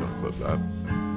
I'll not clip that.